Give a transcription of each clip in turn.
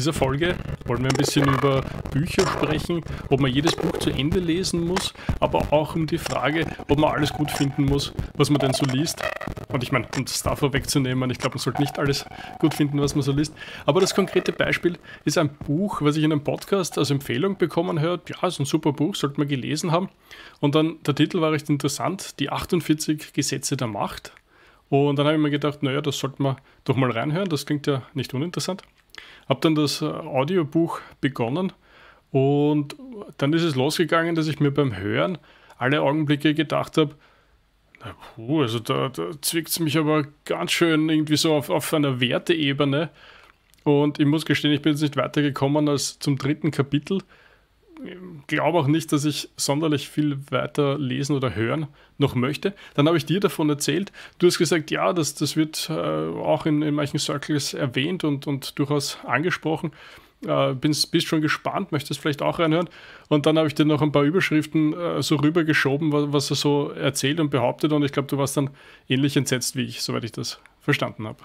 dieser Folge wollen wir ein bisschen über Bücher sprechen, ob man jedes Buch zu Ende lesen muss, aber auch um die Frage, ob man alles gut finden muss, was man denn so liest. Und ich meine, um das davor wegzunehmen, ich glaube, man sollte nicht alles gut finden, was man so liest. Aber das konkrete Beispiel ist ein Buch, was ich in einem Podcast als Empfehlung bekommen habe. Ja, ist ein super Buch, sollte man gelesen haben. Und dann der Titel war recht interessant, die 48 Gesetze der Macht. Und dann habe ich mir gedacht, naja, das sollte man doch mal reinhören, das klingt ja nicht uninteressant. Habe dann das äh, Audiobuch begonnen und dann ist es losgegangen, dass ich mir beim Hören alle Augenblicke gedacht habe, na, puh, also da, da zwickt es mich aber ganz schön irgendwie so auf, auf einer Werteebene. Und ich muss gestehen, ich bin jetzt nicht weitergekommen als zum dritten Kapitel glaube auch nicht, dass ich sonderlich viel weiter lesen oder hören noch möchte. Dann habe ich dir davon erzählt. Du hast gesagt, ja, das, das wird äh, auch in, in manchen Circles erwähnt und, und durchaus angesprochen. Äh, bist, bist schon gespannt, möchtest vielleicht auch reinhören. Und dann habe ich dir noch ein paar Überschriften äh, so rübergeschoben, was, was er so erzählt und behauptet. Und ich glaube, du warst dann ähnlich entsetzt wie ich, soweit ich das verstanden habe.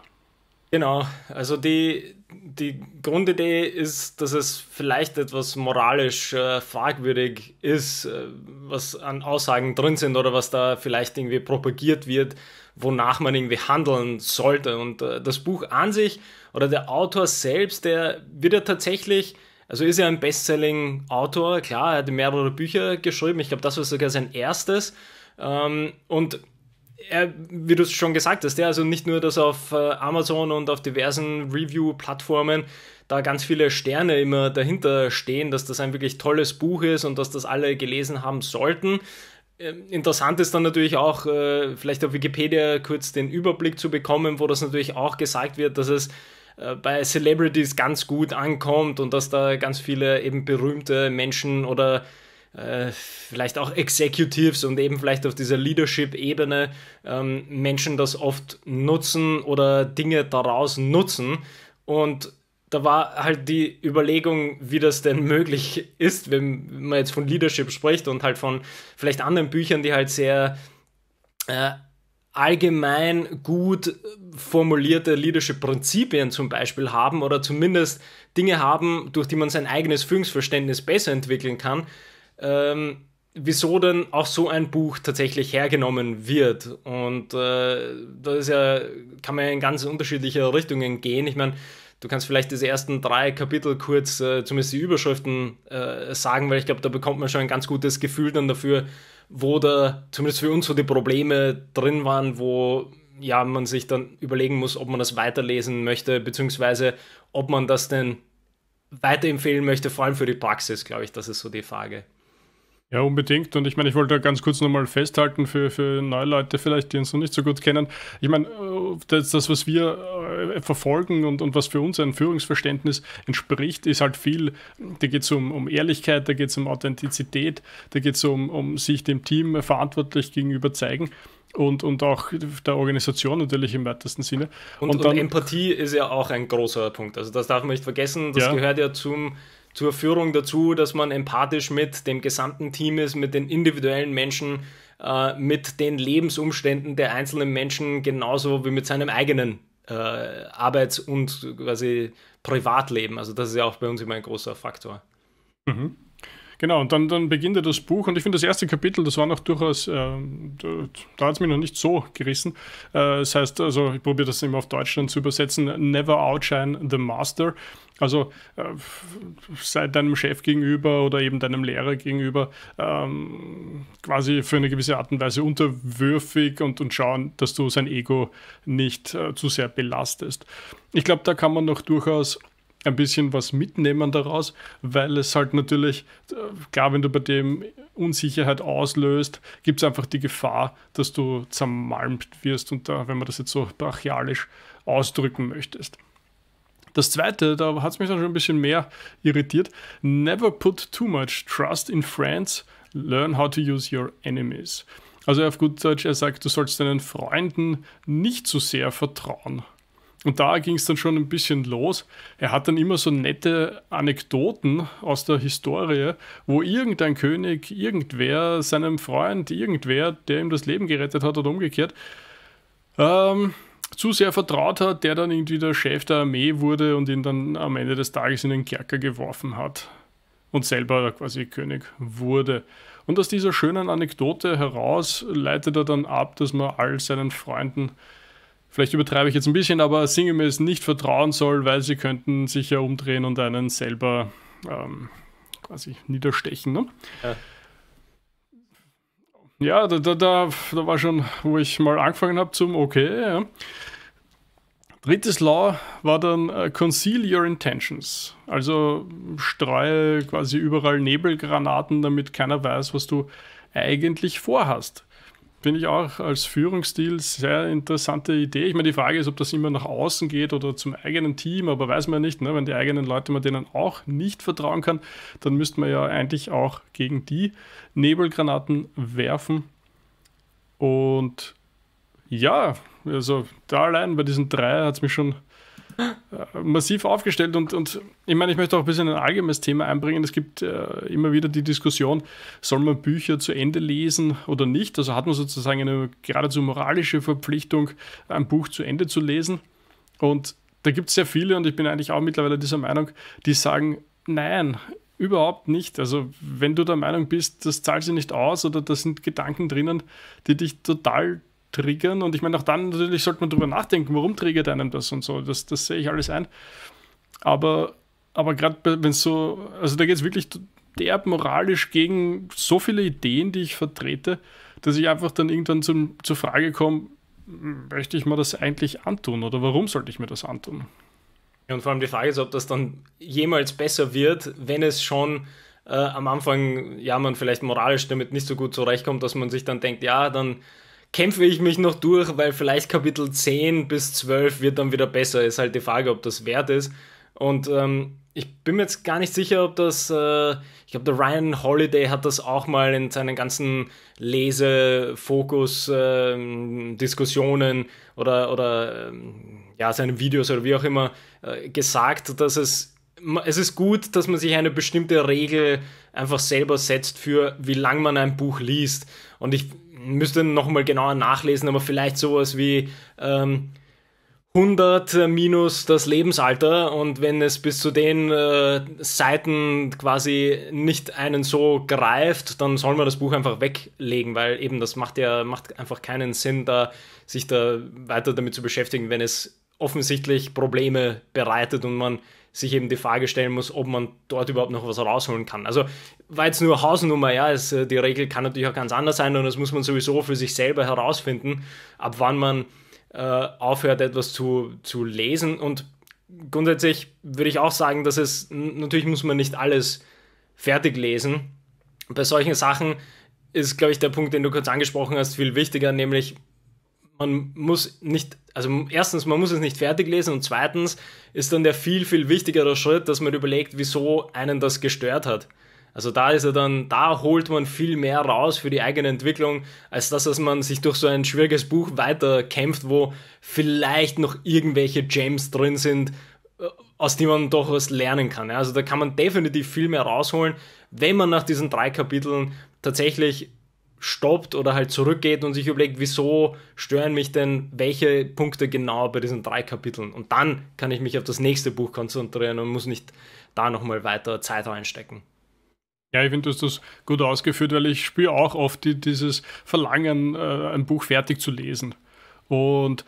Genau, also die, die Grundidee ist, dass es vielleicht etwas moralisch äh, fragwürdig ist, äh, was an Aussagen drin sind oder was da vielleicht irgendwie propagiert wird, wonach man irgendwie handeln sollte. Und äh, das Buch an sich oder der Autor selbst, der wird ja tatsächlich, also ist ja ein Bestselling-Autor, klar, er hat mehrere Bücher geschrieben, ich glaube, das war sogar sein erstes. Ähm, und er, wie du es schon gesagt hast, ja, also nicht nur, dass auf äh, Amazon und auf diversen Review-Plattformen da ganz viele Sterne immer dahinter stehen, dass das ein wirklich tolles Buch ist und dass das alle gelesen haben sollten. Ähm, interessant ist dann natürlich auch, äh, vielleicht auf Wikipedia kurz den Überblick zu bekommen, wo das natürlich auch gesagt wird, dass es äh, bei Celebrities ganz gut ankommt und dass da ganz viele eben berühmte Menschen oder äh, vielleicht auch Executives und eben vielleicht auf dieser Leadership-Ebene ähm, Menschen das oft nutzen oder Dinge daraus nutzen. Und da war halt die Überlegung, wie das denn möglich ist, wenn man jetzt von Leadership spricht und halt von vielleicht anderen Büchern, die halt sehr äh, allgemein gut formulierte Leadership-Prinzipien zum Beispiel haben oder zumindest Dinge haben, durch die man sein eigenes Führungsverständnis besser entwickeln kann ähm, wieso denn auch so ein Buch tatsächlich hergenommen wird. Und äh, da ist ja, kann man ja in ganz unterschiedliche Richtungen gehen. Ich meine, du kannst vielleicht diese ersten drei Kapitel kurz, äh, zumindest die Überschriften, äh, sagen, weil ich glaube, da bekommt man schon ein ganz gutes Gefühl dann dafür, wo da zumindest für uns so die Probleme drin waren, wo ja man sich dann überlegen muss, ob man das weiterlesen möchte, beziehungsweise ob man das denn weiterempfehlen möchte, vor allem für die Praxis, glaube ich, das ist so die Frage. Ja, unbedingt. Und ich meine, ich wollte ganz kurz nochmal festhalten für, für neue Leute vielleicht, die uns noch nicht so gut kennen. Ich meine, äh, das, das was wir äh, verfolgen und, und was für uns ein Führungsverständnis entspricht, ist halt viel, da geht es um, um Ehrlichkeit, da geht es um Authentizität, da geht es um, um sich dem Team verantwortlich gegenüber zeigen und, und auch der Organisation natürlich im weitesten Sinne. Und, und, dann, und Empathie ist ja auch ein großer Punkt. Also das darf man nicht vergessen, das ja. gehört ja zum zur Führung dazu, dass man empathisch mit dem gesamten Team ist, mit den individuellen Menschen, äh, mit den Lebensumständen der einzelnen Menschen, genauso wie mit seinem eigenen äh, Arbeits- und quasi Privatleben. Also das ist ja auch bei uns immer ein großer Faktor. Mhm. Genau, und dann, dann beginnt ja das Buch und ich finde das erste Kapitel, das war noch durchaus, äh, da, da hat es mich noch nicht so gerissen. Äh, das heißt, also ich probiere das immer auf Deutsch dann zu übersetzen, Never Outshine the Master. Also äh, sei deinem Chef gegenüber oder eben deinem Lehrer gegenüber ähm, quasi für eine gewisse Art und Weise unterwürfig und, und schauen, dass du sein Ego nicht äh, zu sehr belastest. Ich glaube, da kann man noch durchaus ein bisschen was mitnehmen daraus, weil es halt natürlich, klar, wenn du bei dem Unsicherheit auslöst, gibt es einfach die Gefahr, dass du zermalmt wirst und da, wenn man das jetzt so brachialisch ausdrücken möchtest. Das zweite, da hat es mich dann schon ein bisschen mehr irritiert. Never put too much trust in friends. Learn how to use your enemies. Also auf gut Deutsch, er sagt, du sollst deinen Freunden nicht zu so sehr vertrauen. Und da ging es dann schon ein bisschen los. Er hat dann immer so nette Anekdoten aus der Historie, wo irgendein König, irgendwer, seinem Freund, irgendwer, der ihm das Leben gerettet hat oder umgekehrt, ähm, zu sehr vertraut hat, der dann irgendwie der Chef der Armee wurde und ihn dann am Ende des Tages in den Kerker geworfen hat und selber quasi König wurde. Und aus dieser schönen Anekdote heraus leitet er dann ab, dass man all seinen Freunden, vielleicht übertreibe ich jetzt ein bisschen, aber sinngemäß nicht vertrauen soll, weil sie könnten sich ja umdrehen und einen selber ähm, quasi niederstechen. Ne? Ja. Ja, da, da, da, da war schon, wo ich mal angefangen habe zum Okay. Ja. Drittes Law war dann uh, Conceal Your Intentions. Also streue quasi überall Nebelgranaten, damit keiner weiß, was du eigentlich vorhast. Finde ich auch als Führungsstil sehr interessante Idee. Ich meine, die Frage ist, ob das immer nach außen geht oder zum eigenen Team, aber weiß man nicht. Ne? Wenn die eigenen Leute man denen auch nicht vertrauen kann, dann müsste man ja eigentlich auch gegen die Nebelgranaten werfen. Und ja, also da allein bei diesen drei hat es mich schon massiv aufgestellt und, und ich meine, ich möchte auch ein bisschen ein allgemeines Thema einbringen. Es gibt äh, immer wieder die Diskussion, soll man Bücher zu Ende lesen oder nicht? Also hat man sozusagen eine geradezu moralische Verpflichtung, ein Buch zu Ende zu lesen. Und da gibt es sehr viele und ich bin eigentlich auch mittlerweile dieser Meinung, die sagen, nein, überhaupt nicht. Also wenn du der Meinung bist, das zahlt sich nicht aus oder da sind Gedanken drinnen, die dich total triggern. Und ich meine, auch dann natürlich sollte man darüber nachdenken, warum triggert einem das und so. Das, das sehe ich alles ein. Aber, aber gerade wenn es so, also da geht es wirklich derb moralisch gegen so viele Ideen, die ich vertrete, dass ich einfach dann irgendwann zum, zur Frage komme, möchte ich mir das eigentlich antun oder warum sollte ich mir das antun? Und vor allem die Frage ist, ob das dann jemals besser wird, wenn es schon äh, am Anfang, ja, man vielleicht moralisch damit nicht so gut zurechtkommt, dass man sich dann denkt, ja, dann kämpfe ich mich noch durch, weil vielleicht Kapitel 10 bis 12 wird dann wieder besser. Ist halt die Frage, ob das wert ist. Und ähm, ich bin mir jetzt gar nicht sicher, ob das, äh, ich glaube, der Ryan Holiday hat das auch mal in seinen ganzen Lesefokus-Diskussionen ähm, äh, oder, oder ähm, ja, seinen Videos oder wie auch immer äh, gesagt, dass es es ist gut, dass man sich eine bestimmte Regel einfach selber setzt für wie lang man ein Buch liest. Und ich müsste nochmal genauer nachlesen, aber vielleicht sowas wie ähm, 100 minus das Lebensalter und wenn es bis zu den äh, Seiten quasi nicht einen so greift, dann soll man das Buch einfach weglegen, weil eben das macht ja macht einfach keinen Sinn, da sich da weiter damit zu beschäftigen, wenn es offensichtlich Probleme bereitet und man sich eben die Frage stellen muss, ob man dort überhaupt noch was rausholen kann. Also war jetzt nur Hausnummer, ja, es, äh, die Regel kann natürlich auch ganz anders sein und das muss man sowieso für sich selber herausfinden, ab wann man äh, aufhört, etwas zu, zu lesen. Und grundsätzlich würde ich auch sagen, dass es, natürlich muss man nicht alles fertig lesen. Bei solchen Sachen ist, glaube ich, der Punkt, den du kurz angesprochen hast, viel wichtiger, nämlich man muss nicht, also erstens, man muss es nicht fertig lesen und zweitens ist dann der viel, viel wichtigere Schritt, dass man überlegt, wieso einen das gestört hat. Also da ist er dann, da holt man viel mehr raus für die eigene Entwicklung, als das, dass man sich durch so ein schwieriges Buch weiterkämpft, wo vielleicht noch irgendwelche Gems drin sind, äh, aus denen man doch was lernen kann. Also da kann man definitiv viel mehr rausholen, wenn man nach diesen drei Kapiteln tatsächlich stoppt oder halt zurückgeht und sich überlegt, wieso stören mich denn welche Punkte genau bei diesen drei Kapiteln. Und dann kann ich mich auf das nächste Buch konzentrieren und muss nicht da nochmal weiter Zeit reinstecken. Ja, ich finde, du hast das gut ausgeführt, weil ich spüre auch oft die, dieses Verlangen, äh, ein Buch fertig zu lesen. Und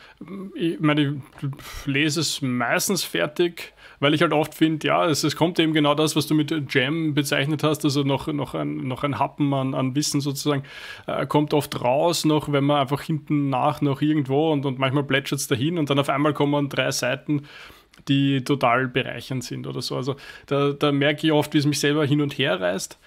ich meine, ich lese es meistens fertig, weil ich halt oft finde, ja, es, es, kommt eben genau das, was du mit Jam bezeichnet hast, also noch, noch, ein, noch ein Happen an, an Wissen sozusagen, äh, kommt oft raus, noch wenn man einfach hinten nach noch irgendwo und, und manchmal plätschert es dahin und dann auf einmal kommen drei Seiten, die total bereichernd sind oder so. Also da, da merke ich oft, wie es mich selber hin und her reißt.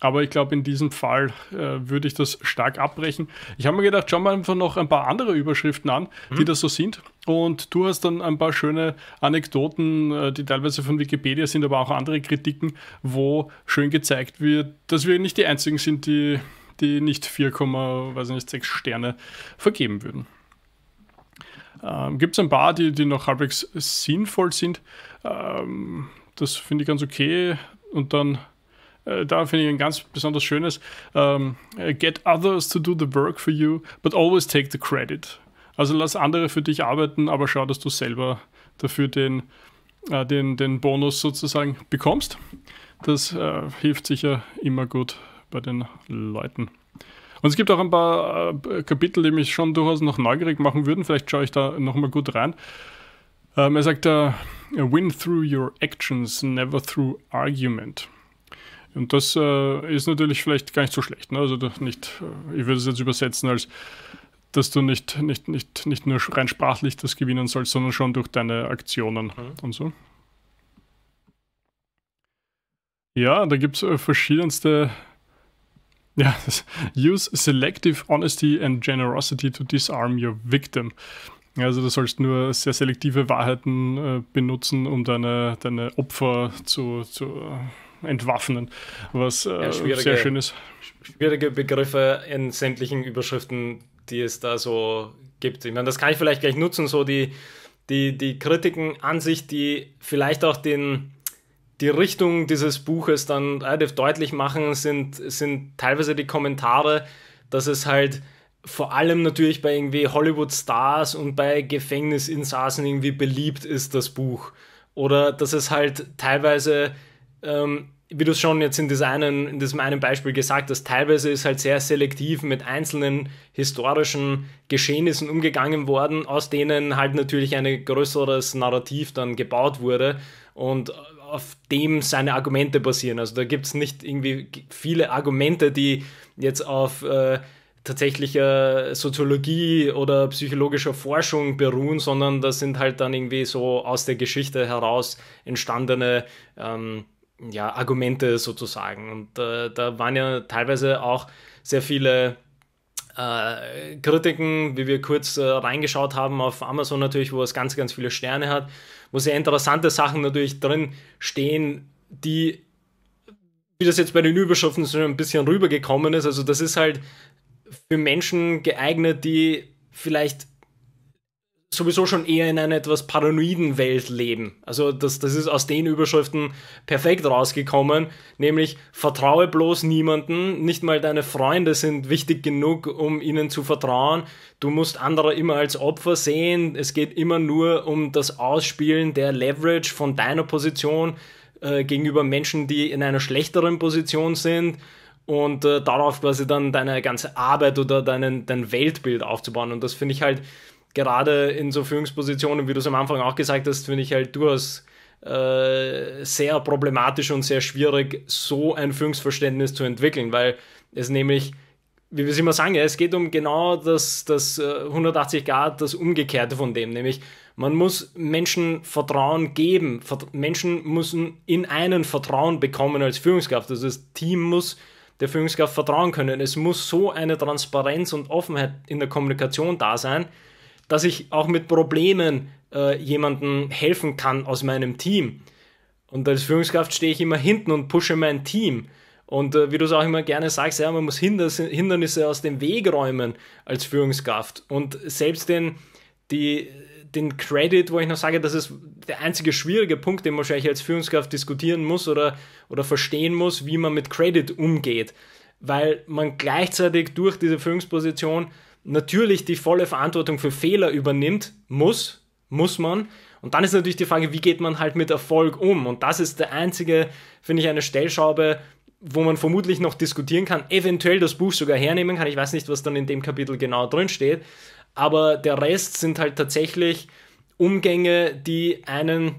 Aber ich glaube, in diesem Fall äh, würde ich das stark abbrechen. Ich habe mir gedacht, schauen wir einfach noch ein paar andere Überschriften an, mhm. die das so sind. Und du hast dann ein paar schöne Anekdoten, äh, die teilweise von Wikipedia sind, aber auch andere Kritiken, wo schön gezeigt wird, dass wir nicht die Einzigen sind, die, die nicht 4,6 Sterne vergeben würden. Ähm, Gibt es ein paar, die, die noch halbwegs sinnvoll sind? Ähm, das finde ich ganz okay. Und dann äh, da finde ich ein ganz besonders schönes. Um, ähm, get others to do the work for you, but always take the credit. Also lass andere für dich arbeiten, aber schau, dass du selber dafür den, äh, den, den Bonus sozusagen bekommst. Das äh, hilft sicher immer gut bei den Leuten. Und es gibt auch ein paar äh, Kapitel, die mich schon durchaus noch neugierig machen würden. Vielleicht schaue ich da nochmal gut rein. Ähm, er sagt da, win through your actions, never through argument. Und das äh, ist natürlich vielleicht gar nicht so schlecht. Ne? Also nicht, äh, ich würde es jetzt übersetzen als, dass du nicht, nicht, nicht, nicht nur rein sprachlich das gewinnen sollst, sondern schon durch deine Aktionen mhm. und so. Ja, da gibt es äh, verschiedenste. Ja, use selective honesty and generosity to disarm your victim. Also du sollst nur sehr selektive Wahrheiten äh, benutzen, um deine, deine Opfer zu, zu entwaffnen, was äh, ja, sehr schön ist. Schwierige Begriffe in sämtlichen Überschriften, die es da so gibt. Ich meine, das kann ich vielleicht gleich nutzen, so die, die, die Kritiken an sich, die vielleicht auch den, die Richtung dieses Buches dann relativ deutlich machen, sind, sind teilweise die Kommentare, dass es halt vor allem natürlich bei irgendwie Hollywood-Stars und bei Gefängnisinsassen irgendwie beliebt ist, das Buch. Oder dass es halt teilweise ähm, wie du es schon jetzt in, einen, in diesem einen Beispiel gesagt hast, teilweise ist halt sehr selektiv mit einzelnen historischen Geschehnissen umgegangen worden, aus denen halt natürlich ein größeres Narrativ dann gebaut wurde und auf dem seine Argumente basieren. Also da gibt es nicht irgendwie viele Argumente, die jetzt auf äh, tatsächlicher Soziologie oder psychologischer Forschung beruhen, sondern das sind halt dann irgendwie so aus der Geschichte heraus entstandene ähm, ja, Argumente sozusagen. Und äh, da waren ja teilweise auch sehr viele äh, Kritiken, wie wir kurz äh, reingeschaut haben auf Amazon natürlich, wo es ganz, ganz viele Sterne hat, wo sehr interessante Sachen natürlich drin stehen, die, wie das jetzt bei den Überschriften so ein bisschen rübergekommen ist, also das ist halt für Menschen geeignet, die vielleicht sowieso schon eher in einer etwas paranoiden Welt leben. Also das, das ist aus den Überschriften perfekt rausgekommen, nämlich vertraue bloß niemanden, nicht mal deine Freunde sind wichtig genug, um ihnen zu vertrauen. Du musst andere immer als Opfer sehen. Es geht immer nur um das Ausspielen der Leverage von deiner Position äh, gegenüber Menschen, die in einer schlechteren Position sind und äh, darauf quasi dann deine ganze Arbeit oder deinen, dein Weltbild aufzubauen. Und das finde ich halt gerade in so Führungspositionen, wie du es am Anfang auch gesagt hast, finde ich halt durchaus äh, sehr problematisch und sehr schwierig, so ein Führungsverständnis zu entwickeln, weil es nämlich, wie wir es immer sagen, es geht um genau das, das 180 äh, Grad, das Umgekehrte von dem, nämlich man muss Menschen Vertrauen geben. Menschen müssen in einen Vertrauen bekommen als Führungskraft. Also das Team muss der Führungskraft vertrauen können. Es muss so eine Transparenz und Offenheit in der Kommunikation da sein, dass ich auch mit Problemen äh, jemandem helfen kann aus meinem Team. Und als Führungskraft stehe ich immer hinten und pushe mein Team. Und äh, wie du es auch immer gerne sagst, ja, man muss Hindernisse aus dem Weg räumen als Führungskraft. Und selbst den, die, den Credit, wo ich noch sage, das ist der einzige schwierige Punkt, den man wahrscheinlich als Führungskraft diskutieren muss oder, oder verstehen muss, wie man mit Credit umgeht. Weil man gleichzeitig durch diese Führungsposition natürlich die volle Verantwortung für Fehler übernimmt, muss, muss man. Und dann ist natürlich die Frage, wie geht man halt mit Erfolg um? Und das ist der einzige, finde ich, eine Stellschraube, wo man vermutlich noch diskutieren kann, eventuell das Buch sogar hernehmen kann. Ich weiß nicht, was dann in dem Kapitel genau drin steht. Aber der Rest sind halt tatsächlich Umgänge, die einen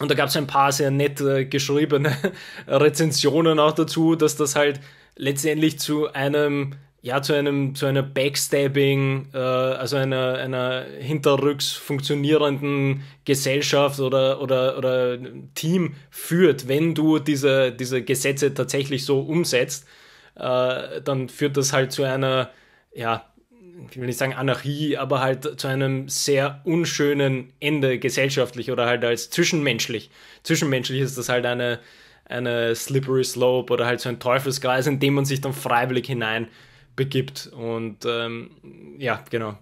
und da gab es ein paar sehr nett geschriebene Rezensionen auch dazu, dass das halt letztendlich zu einem ja, zu einem, zu einer Backstabbing, äh, also einer, einer hinterrücks funktionierenden Gesellschaft oder, oder, oder Team führt, wenn du diese, diese Gesetze tatsächlich so umsetzt, äh, dann führt das halt zu einer, ja, ich will nicht sagen Anarchie, aber halt zu einem sehr unschönen Ende gesellschaftlich oder halt als zwischenmenschlich. Zwischenmenschlich ist das halt eine, eine slippery slope oder halt so ein Teufelskreis, in dem man sich dann freiwillig hinein begibt. Und ähm, ja, genau.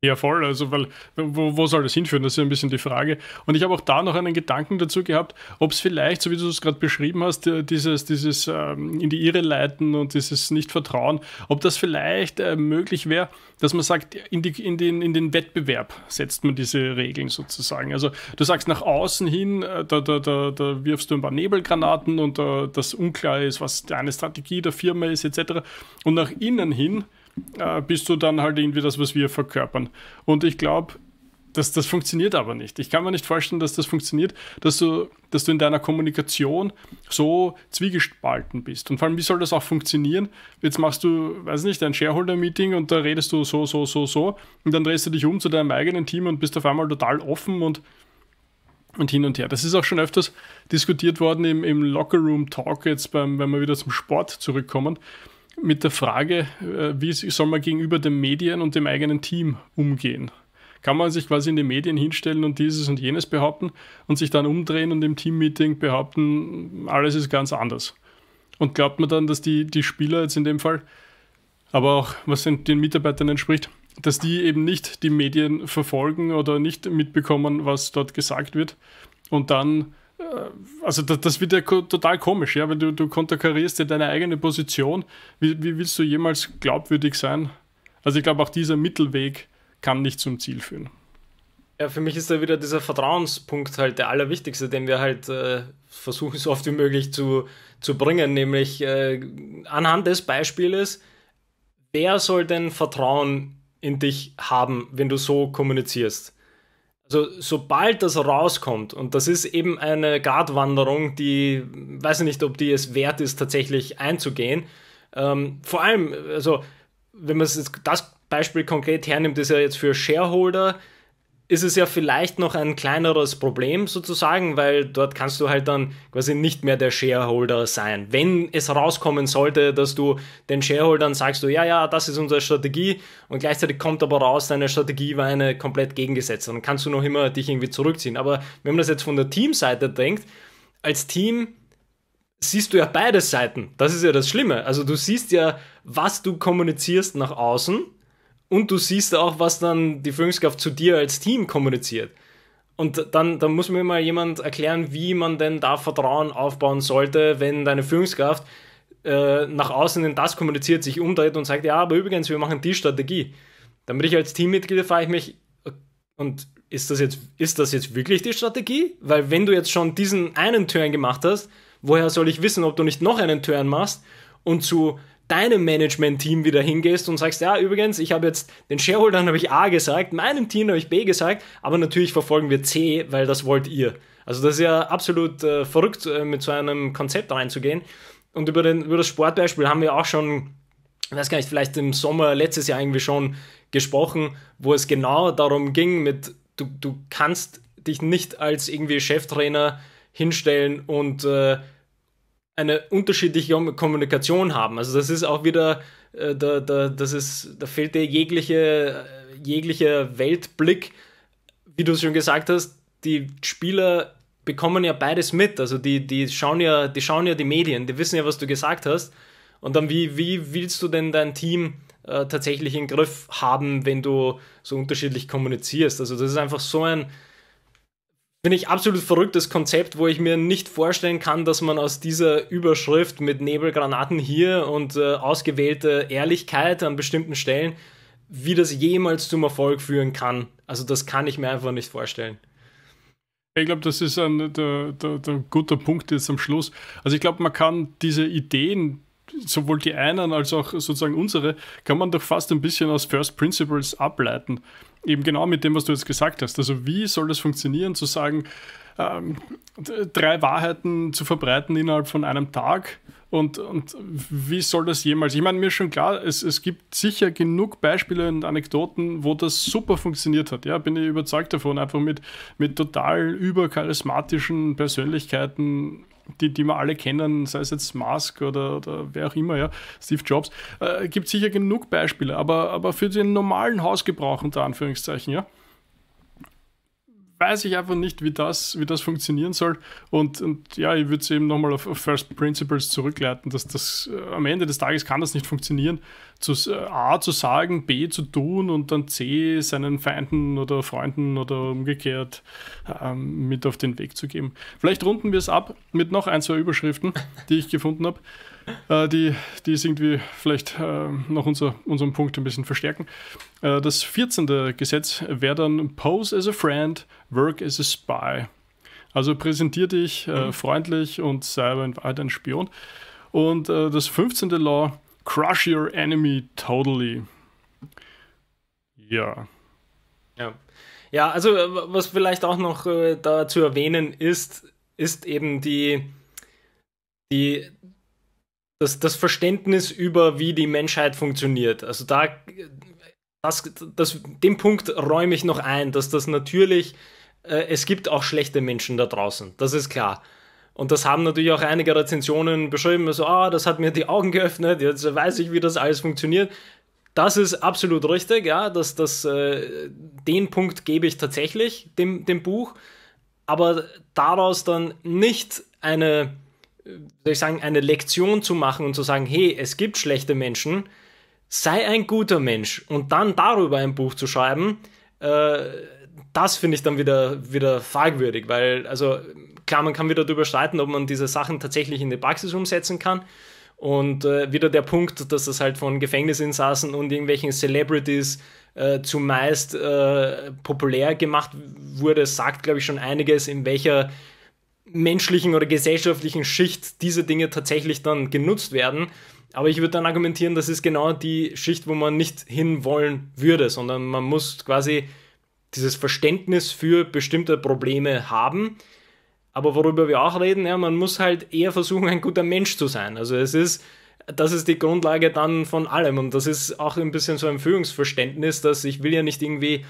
Ja, voll. Also, weil, wo, wo soll das hinführen? Das ist ja ein bisschen die Frage. Und ich habe auch da noch einen Gedanken dazu gehabt, ob es vielleicht, so wie du es gerade beschrieben hast, dieses, dieses ähm, in die Irre leiten und dieses Nicht-Vertrauen, ob das vielleicht äh, möglich wäre, dass man sagt, in, die, in, den, in den Wettbewerb setzt man diese Regeln sozusagen. Also, du sagst nach außen hin, äh, da, da, da, da wirfst du ein paar Nebelgranaten und äh, das unklar ist, was deine Strategie der Firma ist, etc. Und nach innen hin, äh, bist du dann halt irgendwie das, was wir verkörpern. Und ich glaube, das, das funktioniert aber nicht. Ich kann mir nicht vorstellen, dass das funktioniert, dass du, dass du in deiner Kommunikation so zwiegespalten bist. Und vor allem, wie soll das auch funktionieren? Jetzt machst du, weiß nicht, ein Shareholder-Meeting und da redest du so, so, so, so. Und dann drehst du dich um zu deinem eigenen Team und bist auf einmal total offen und, und hin und her. Das ist auch schon öfters diskutiert worden im, im Locker-Room-Talk, jetzt beim, wenn wir wieder zum Sport zurückkommen mit der Frage, äh, wie soll man gegenüber den Medien und dem eigenen Team umgehen? Kann man sich quasi in die Medien hinstellen und dieses und jenes behaupten und sich dann umdrehen und im Teammeeting behaupten, alles ist ganz anders? Und glaubt man dann, dass die, die Spieler jetzt in dem Fall, aber auch was den Mitarbeitern entspricht, dass die eben nicht die Medien verfolgen oder nicht mitbekommen, was dort gesagt wird und dann also das, das, wird ja total komisch, ja, weil du, du konterkarierst ja deine eigene Position. Wie, wie willst du jemals glaubwürdig sein? Also ich glaube, auch dieser Mittelweg kann nicht zum Ziel führen. Ja, für mich ist da wieder dieser Vertrauenspunkt halt der allerwichtigste, den wir halt äh, versuchen, so oft wie möglich zu, zu bringen, nämlich äh, anhand des Beispieles, wer soll denn Vertrauen in dich haben, wenn du so kommunizierst? Also sobald das rauskommt, und das ist eben eine Gratwanderung, die, weiß ich nicht, ob die es wert ist, tatsächlich einzugehen. Ähm, vor allem, also wenn man das Beispiel konkret hernimmt, ist ja jetzt für Shareholder ist es ja vielleicht noch ein kleineres Problem sozusagen, weil dort kannst du halt dann quasi nicht mehr der Shareholder sein. Wenn es rauskommen sollte, dass du den Shareholdern sagst, du, ja, ja, das ist unsere Strategie und gleichzeitig kommt aber raus, deine Strategie war eine komplett gegengesetzte, dann kannst du noch immer dich irgendwie zurückziehen. Aber wenn man das jetzt von der Teamseite denkt, als Team siehst du ja beide Seiten. Das ist ja das Schlimme. Also du siehst ja, was du kommunizierst nach außen und du siehst auch, was dann die Führungskraft zu dir als Team kommuniziert. Und dann, dann muss mir mal jemand erklären, wie man denn da Vertrauen aufbauen sollte, wenn deine Führungskraft äh, nach außen in das kommuniziert, sich umdreht und sagt, ja, aber übrigens, wir machen die Strategie. Dann bin ich als Teammitglied, frage ich mich, und ist das, jetzt, ist das jetzt wirklich die Strategie? Weil wenn du jetzt schon diesen einen Turn gemacht hast, woher soll ich wissen, ob du nicht noch einen Turn machst und zu deinem Management-Team wieder hingehst und sagst, ja, übrigens, ich habe jetzt den Shareholdern habe ich A gesagt, meinem Team habe ich B gesagt, aber natürlich verfolgen wir C, weil das wollt ihr. Also das ist ja absolut äh, verrückt, äh, mit so einem Konzept reinzugehen. Und über, den, über das Sportbeispiel haben wir auch schon, ich weiß gar nicht, vielleicht im Sommer letztes Jahr irgendwie schon gesprochen, wo es genau darum ging, mit du, du kannst dich nicht als irgendwie Cheftrainer hinstellen und äh, eine unterschiedliche Kommunikation haben. Also das ist auch wieder, äh, da, da, das ist, da fehlt dir jegliche, jeglicher Weltblick. Wie du schon gesagt hast, die Spieler bekommen ja beides mit. Also die, die, schauen ja, die schauen ja die Medien, die wissen ja, was du gesagt hast. Und dann, wie, wie willst du denn dein Team äh, tatsächlich den Griff haben, wenn du so unterschiedlich kommunizierst? Also das ist einfach so ein, Finde ich absolut verrücktes Konzept, wo ich mir nicht vorstellen kann, dass man aus dieser Überschrift mit Nebelgranaten hier und äh, ausgewählte Ehrlichkeit an bestimmten Stellen, wie das jemals zum Erfolg führen kann. Also das kann ich mir einfach nicht vorstellen. Ich glaube, das ist ein der, der, der guter Punkt jetzt am Schluss. Also ich glaube, man kann diese Ideen, sowohl die einen als auch sozusagen unsere, kann man doch fast ein bisschen aus First Principles ableiten eben genau mit dem, was du jetzt gesagt hast. Also wie soll das funktionieren, zu sagen, ähm, drei Wahrheiten zu verbreiten innerhalb von einem Tag? Und, und wie soll das jemals? Ich meine, mir ist schon klar, es, es gibt sicher genug Beispiele und Anekdoten, wo das super funktioniert hat. Ja, bin ich überzeugt davon, einfach mit, mit total übercharismatischen Persönlichkeiten die, die wir alle kennen, sei es jetzt Musk oder, oder wer auch immer, ja, Steve Jobs, äh, gibt sicher genug Beispiele, aber, aber für den normalen Hausgebrauch unter Anführungszeichen, ja, weiß ich einfach nicht, wie das, wie das funktionieren soll. Und, und ja, ich würde es eben nochmal auf, auf, First Principles zurückleiten, dass das äh, am Ende des Tages kann das nicht funktionieren, zu, äh, A zu sagen, B zu tun und dann C seinen Feinden oder Freunden oder umgekehrt ähm, mit auf den Weg zu geben. Vielleicht runden wir es ab mit noch ein, zwei Überschriften, die ich gefunden habe äh, die, die es irgendwie vielleicht äh, noch unser, unseren Punkt ein bisschen verstärken. Äh, das 14. Gesetz wäre dann Pose as a Friend, Work as a Spy. Also präsentier dich äh, mhm. freundlich und sei aber in Wahrheit ein Spion. Und äh, das 15. Law, Crush your enemy totally. Ja. Ja. Ja, also äh, was vielleicht auch noch da zu erwähnen ist, ist eben die, die, das, das Verständnis über, wie die Menschheit funktioniert. Also da, das, das, den Punkt räume ich noch ein, dass das natürlich, äh, es gibt auch schlechte Menschen da draußen, das ist klar. Und das haben natürlich auch einige Rezensionen beschrieben, so, ah, das hat mir die Augen geöffnet, jetzt weiß ich, wie das alles funktioniert. Das ist absolut richtig, ja, das, das, äh, den Punkt gebe ich tatsächlich dem, dem Buch, aber daraus dann nicht eine, soll ich sagen, eine Lektion zu machen und zu sagen, hey, es gibt schlechte Menschen, sei ein guter Mensch und dann darüber ein Buch zu schreiben, äh, das finde ich dann wieder, wieder fragwürdig, weil, also klar, man kann wieder darüber streiten, ob man diese Sachen tatsächlich in die Praxis umsetzen kann. Und äh, wieder der Punkt, dass das halt von Gefängnisinsassen und irgendwelchen Celebrities äh, zumeist äh, populär gemacht wurde, sagt, glaube ich, schon einiges, in welcher menschlichen oder gesellschaftlichen Schicht diese Dinge tatsächlich dann genutzt werden. Aber ich würde dann argumentieren, das ist genau die Schicht, wo man nicht hinwollen würde, sondern man muss quasi dieses Verständnis für bestimmte Probleme haben. Aber worüber wir auch reden, ja, man muss halt eher versuchen, ein guter Mensch zu sein. Also es ist, das ist die Grundlage dann von allem. Und das ist auch ein bisschen so ein Führungsverständnis, dass ich will ja nicht irgendwie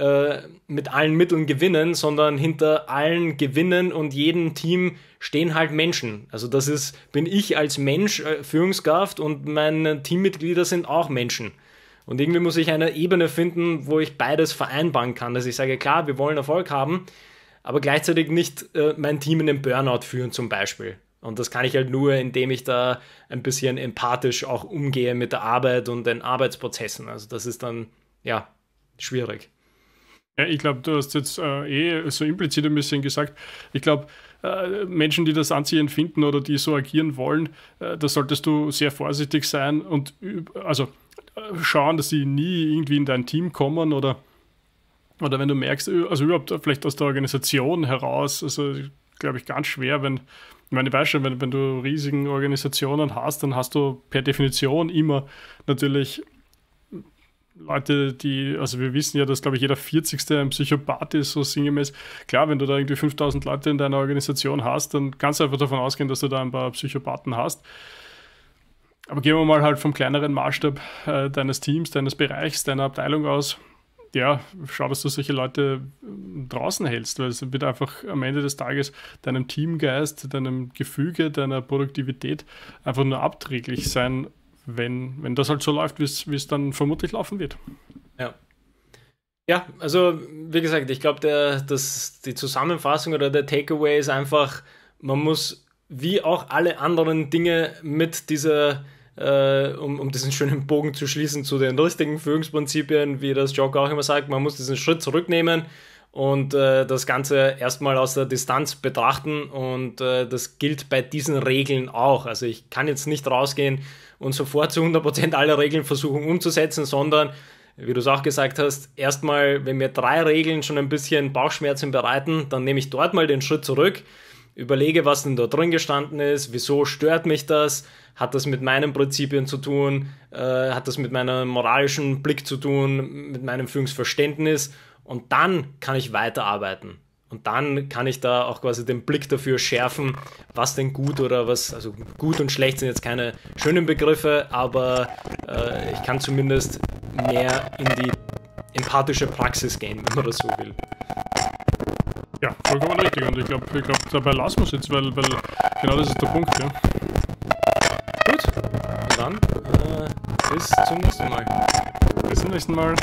äh, mit allen Mitteln gewinnen, sondern hinter allen Gewinnen und jedem Team stehen halt Menschen. Also das ist, bin ich als Mensch äh, Führungskraft und meine Teammitglieder sind auch Menschen. Und irgendwie muss ich eine Ebene finden, wo ich beides vereinbaren kann. Dass ich sage, klar, wir wollen Erfolg haben, aber gleichzeitig nicht äh, mein Team in den Burnout führen zum Beispiel. Und das kann ich halt nur, indem ich da ein bisschen empathisch auch umgehe mit der Arbeit und den Arbeitsprozessen. Also das ist dann, ja, schwierig. Ja, ich glaube, du hast jetzt äh, eh so implizit ein bisschen gesagt. Ich glaube, äh, Menschen, die das anziehend finden oder die so agieren wollen, äh, da solltest du sehr vorsichtig sein und also äh, schauen, dass sie nie irgendwie in dein Team kommen oder, oder wenn du merkst, also überhaupt vielleicht aus der Organisation heraus, also glaube ich ganz schwer, wenn, meine, ich weiß schon, wenn, wenn du riesigen Organisationen hast, dann hast du per Definition immer natürlich Leute, die, also wir wissen ja, dass, glaube ich, jeder 40. ein Psychopath ist, so sinngemäß. Klar, wenn du da irgendwie 5000 Leute in deiner Organisation hast, dann kannst du einfach davon ausgehen, dass du da ein paar Psychopathen hast. Aber gehen wir mal halt vom kleineren Maßstab äh, deines Teams, deines Bereichs, deiner Abteilung aus. Ja, schau, dass du solche Leute äh, draußen hältst, weil es wird einfach am Ende des Tages deinem Teamgeist, deinem Gefüge, deiner Produktivität einfach nur abträglich sein, wenn, wenn das halt so läuft, wie es dann vermutlich laufen wird. Ja. Ja, also wie gesagt, ich glaube, die Zusammenfassung oder der Takeaway ist einfach, man muss wie auch alle anderen Dinge mit dieser, äh, um, um diesen schönen Bogen zu schließen zu den richtigen Führungsprinzipien, wie das Joker auch immer sagt, man muss diesen Schritt zurücknehmen und äh, das Ganze erstmal aus der Distanz betrachten und äh, das gilt bei diesen Regeln auch. Also ich kann jetzt nicht rausgehen und sofort zu 100% alle Regeln versuchen umzusetzen, sondern, wie du es auch gesagt hast, erstmal, wenn mir drei Regeln schon ein bisschen Bauchschmerzen bereiten, dann nehme ich dort mal den Schritt zurück, überlege, was denn da drin gestanden ist, wieso stört mich das, hat das mit meinen Prinzipien zu tun, äh, hat das mit meinem moralischen Blick zu tun, mit meinem Führungsverständnis und dann kann ich weiterarbeiten. Und dann kann ich da auch quasi den Blick dafür schärfen, was denn gut oder was, also gut und schlecht sind jetzt keine schönen Begriffe, aber äh, ich kann zumindest mehr in die empathische Praxis gehen, wenn man das so will. Ja, vollkommen richtig. Und ich glaube, ich glaub, dabei lassen wir es jetzt, weil, weil genau das ist der Punkt, ja. Gut, dann äh, bis zum nächsten Mal. Bis zum nächsten Mal.